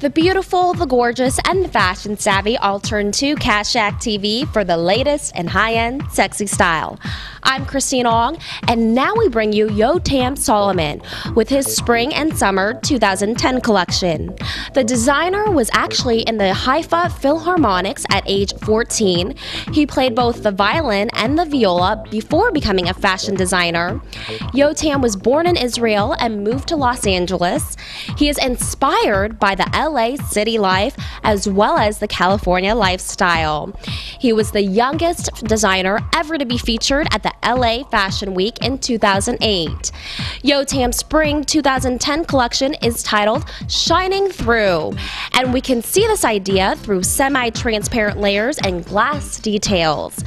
The beautiful, the gorgeous, and the fashion savvy all turn to Cashak TV for the latest and high-end sexy style. I'm Christine Ong, and now we bring you Yotam Solomon with his spring and summer 2010 collection. The designer was actually in the Haifa Philharmonics at age 14. He played both the violin and the viola before becoming a fashion designer. Yotam was born in Israel and moved to Los Angeles. He is inspired by the LA city life as well as the California lifestyle. He was the youngest designer ever to be featured at the LA Fashion Week in 2008. Yotam Spring 2010 collection is titled Shining Through, and we can see this idea through semi transparent layers and glass details.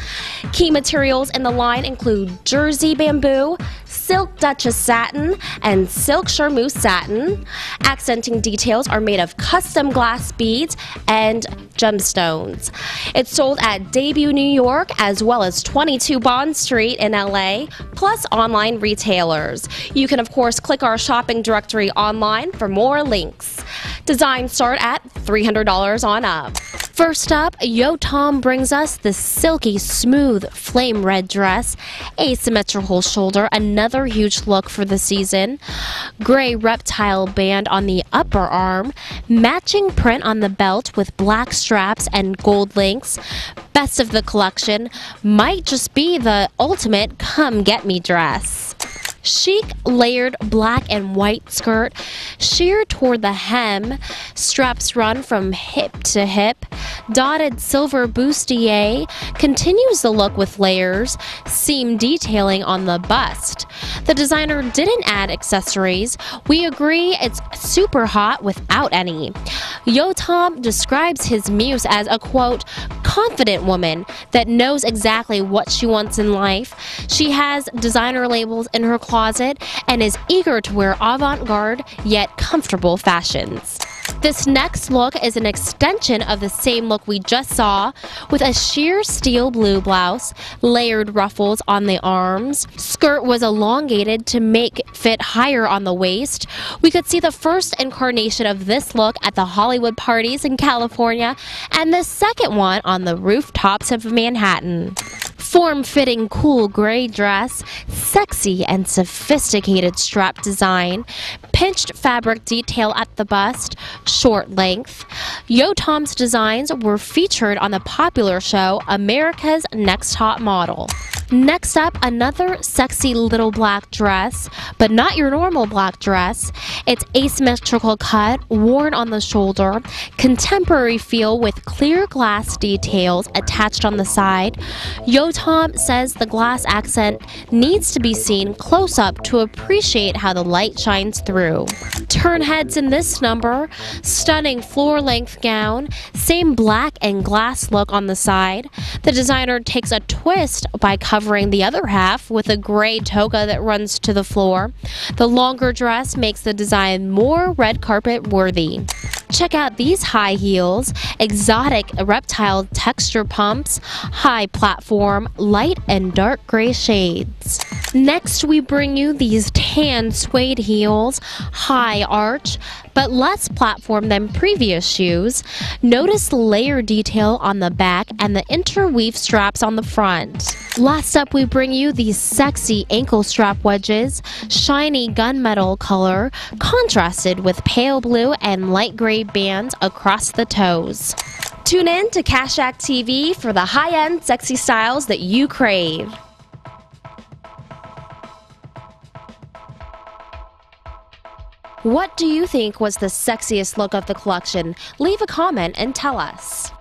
Key materials in the line include jersey bamboo, silk duchess satin, and silk charmeuse satin. Accenting details are made of custom glass beads and gemstones. It's sold at Debut New York as well as 22 Bond Street in LA, plus online retailers. You can, of course, click our shopping directory online for more links. Designs start at $300 on up. First up, Yotam brings us the silky, smooth, flame red dress, asymmetrical shoulder, another huge look for the season, gray reptile band on the upper arm, matching print on the belt with black straps and gold links. Best of the collection might just be the ultimate come get me dress. Chic layered black and white skirt, sheer toward the hem, straps run from hip to hip, dotted silver bustier continues the look with layers, seam detailing on the bust. The designer didn't add accessories. We agree it's super hot without any. Yotam describes his muse as a quote, confident woman that knows exactly what she wants in life. She has designer labels in her closet and is eager to wear avant garde yet comfortable fashions. This next look is an extension of the same look we just saw with a sheer steel blue blouse, layered ruffles on the arms. Skirt was elongated to make fit higher on the waist. We could see the first incarnation of this look at the Hollywood parties in California and the second one on the rooftops of Manhattan form fitting cool gray dress, sexy and sophisticated strap design, pinched fabric detail at the bust, short length. Yotam's designs were featured on the popular show America's Next Top Model. Next up, another sexy little black dress, but not your normal black dress. It's asymmetrical cut, worn on the shoulder, contemporary feel with clear glass details attached on the side. Yotam says the glass accent needs to be seen close up to appreciate how the light shines through. Turn heads in this number, stunning floor length gown, same black and glass look on the side. The designer takes a twist by covering covering the other half with a gray toga that runs to the floor. The longer dress makes the design more red carpet worthy. Check out these high heels, exotic reptile texture pumps, high platform, light and dark gray shades. Next, we bring you these tan suede heels, high arch, but less platform than previous shoes. Notice layer detail on the back and the interweave straps on the front. Last up, we bring you these sexy ankle strap wedges, shiny gunmetal color, contrasted with pale blue and light gray bands across the toes. Tune in to Cashak TV for the high end sexy styles that you crave. What do you think was the sexiest look of the collection? Leave a comment and tell us.